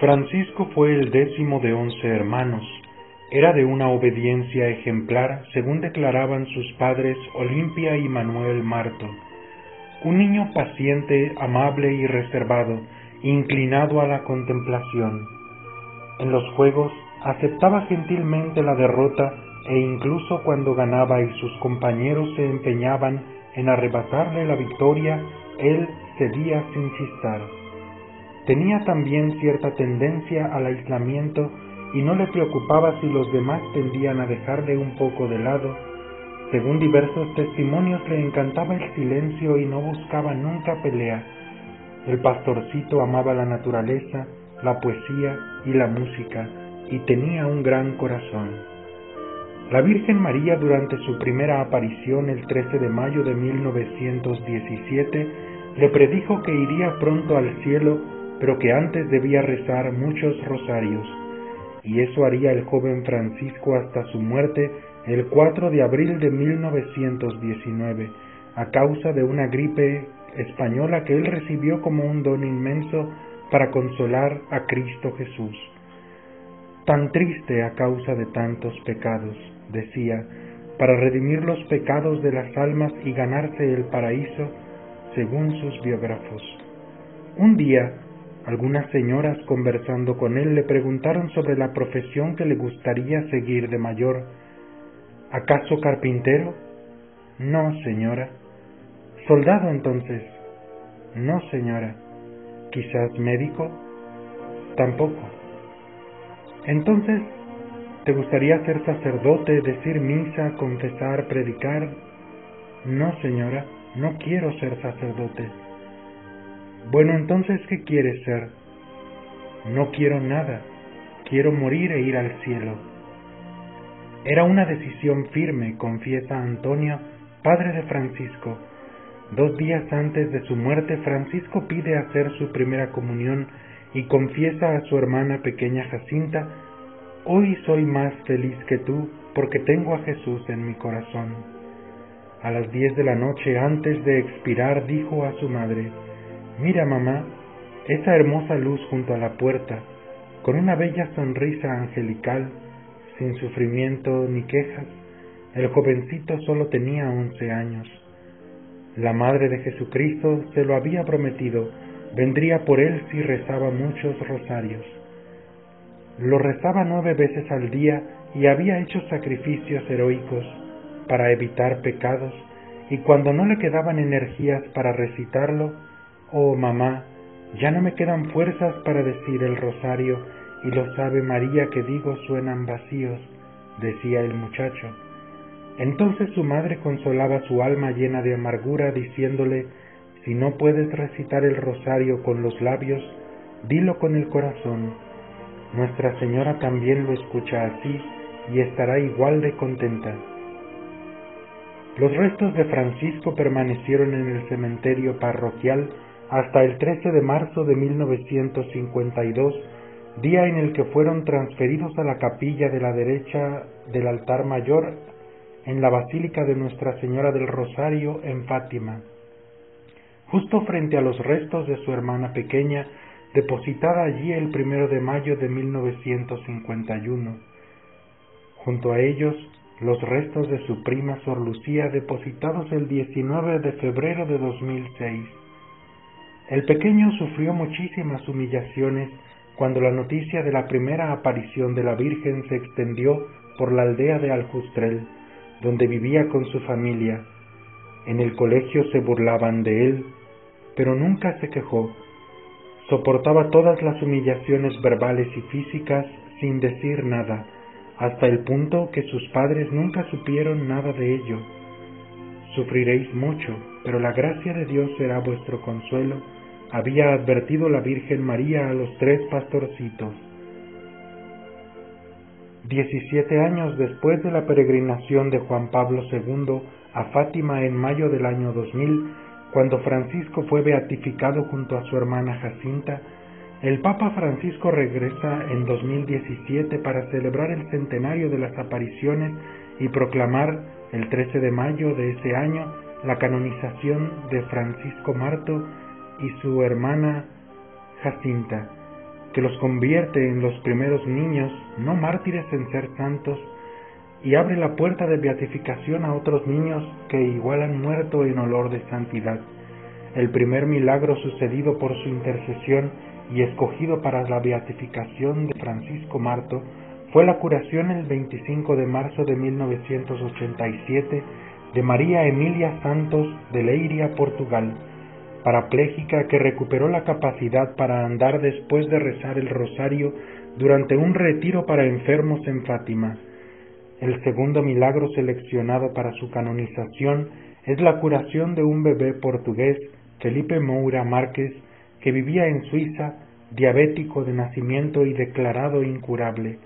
Francisco fue el décimo de once hermanos. Era de una obediencia ejemplar, según declaraban sus padres Olimpia y Manuel Marto. Un niño paciente, amable y reservado, inclinado a la contemplación. En los juegos aceptaba gentilmente la derrota e incluso cuando ganaba y sus compañeros se empeñaban en arrebatarle la victoria, él cedía sin chistar. Tenía también cierta tendencia al aislamiento y no le preocupaba si los demás tendían a dejarle un poco de lado. Según diversos testimonios le encantaba el silencio y no buscaba nunca pelea. El pastorcito amaba la naturaleza, la poesía y la música y tenía un gran corazón. La Virgen María durante su primera aparición el 13 de mayo de 1917 le predijo que iría pronto al cielo pero que antes debía rezar muchos rosarios, y eso haría el joven Francisco hasta su muerte el 4 de abril de 1919, a causa de una gripe española que él recibió como un don inmenso para consolar a Cristo Jesús. Tan triste a causa de tantos pecados, decía, para redimir los pecados de las almas y ganarse el paraíso, según sus biógrafos. Un día, algunas señoras conversando con él le preguntaron sobre la profesión que le gustaría seguir de mayor. ¿Acaso carpintero? No, señora. ¿Soldado entonces? No, señora. ¿Quizás médico? Tampoco. Entonces, ¿te gustaría ser sacerdote, decir misa, confesar, predicar? No, señora, no quiero ser sacerdote. Bueno, entonces, ¿qué quieres ser? No quiero nada, quiero morir e ir al cielo. Era una decisión firme, confiesa Antonio, padre de Francisco. Dos días antes de su muerte, Francisco pide hacer su primera comunión y confiesa a su hermana pequeña Jacinta, Hoy soy más feliz que tú porque tengo a Jesús en mi corazón. A las diez de la noche antes de expirar dijo a su madre, Mira, mamá, esa hermosa luz junto a la puerta, con una bella sonrisa angelical, sin sufrimiento ni quejas. El jovencito solo tenía once años. La madre de Jesucristo se lo había prometido, vendría por él si rezaba muchos rosarios. Lo rezaba nueve veces al día y había hecho sacrificios heroicos para evitar pecados, y cuando no le quedaban energías para recitarlo, Oh mamá, ya no me quedan fuerzas para decir el rosario y los Ave María que digo suenan vacíos, decía el muchacho. Entonces su madre consolaba su alma llena de amargura diciéndole, si no puedes recitar el rosario con los labios, dilo con el corazón. Nuestra Señora también lo escucha así y estará igual de contenta. Los restos de Francisco permanecieron en el cementerio parroquial hasta el 13 de marzo de 1952, día en el que fueron transferidos a la capilla de la derecha del altar mayor en la Basílica de Nuestra Señora del Rosario en Fátima, justo frente a los restos de su hermana pequeña, depositada allí el primero de mayo de 1951. Junto a ellos, los restos de su prima Sor Lucía, depositados el 19 de febrero de 2006. El pequeño sufrió muchísimas humillaciones cuando la noticia de la primera aparición de la Virgen se extendió por la aldea de Aljustrel, donde vivía con su familia. En el colegio se burlaban de él, pero nunca se quejó. Soportaba todas las humillaciones verbales y físicas sin decir nada, hasta el punto que sus padres nunca supieron nada de ello. Sufriréis mucho, pero la gracia de Dios será vuestro consuelo había advertido la Virgen María a los tres pastorcitos. Diecisiete años después de la peregrinación de Juan Pablo II a Fátima en mayo del año 2000, cuando Francisco fue beatificado junto a su hermana Jacinta, el Papa Francisco regresa en 2017 para celebrar el centenario de las apariciones y proclamar el 13 de mayo de ese año la canonización de Francisco Marto y su hermana Jacinta. que los convierte en los primeros niños, no mártires en ser santos, y abre la puerta de beatificación a otros niños que igual han muerto en olor de santidad. El primer milagro sucedido por su intercesión y escogido para la beatificación de Francisco Marto fue la curación el 25 de marzo de 1987 de María Emilia Santos de Leiria, Portugal, parapléjica que recuperó la capacidad para andar después de rezar el rosario durante un retiro para enfermos en Fátima. El segundo milagro seleccionado para su canonización es la curación de un bebé portugués, Felipe Moura Márquez, que vivía en Suiza, diabético de nacimiento y declarado incurable.